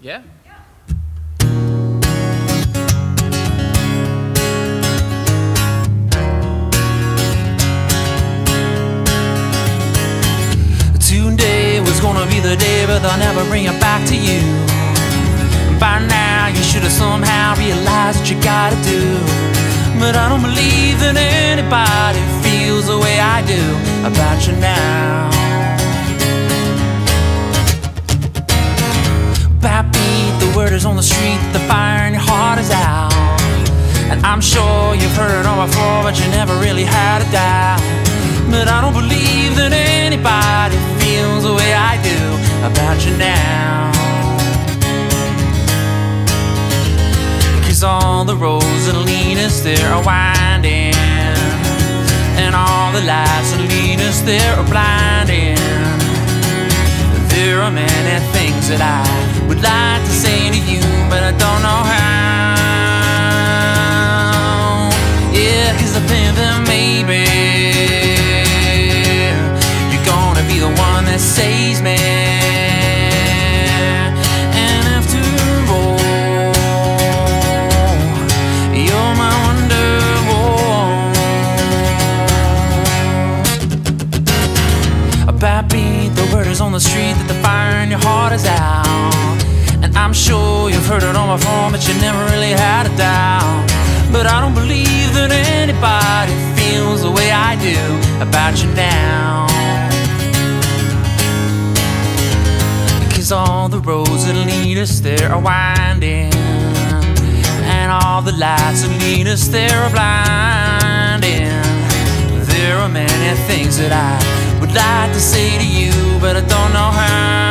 Yeah. Today was gonna be the day, but they'll never bring it back to you. By now, you should have somehow realized what you gotta do. But I don't believe that anybody feels the way I do about you now. Backbeat, the word is on the street, the fire in your heart is out. And I'm sure you've heard it all before, but you never really had a doubt. But I don't believe that anybody feels the way I do about you now. Cause all the roads that lead us there are winding, and all the lights that lead us there are blinding. Many things that I would like to say to you, but I don't know how. Yeah, cause I think that maybe you're gonna be the one that saves me. And after all, you're my wonderwall. A backbeat, the on the street that the fire in your heart is out. And I'm sure you've heard it on my phone, but you never really had a doubt. But I don't believe that anybody feels the way I do about you now. Cause all the roads that lead us there are winding, and all the lights that lead us there are blinding. There are many things that I would like to say to you, but I don't know how.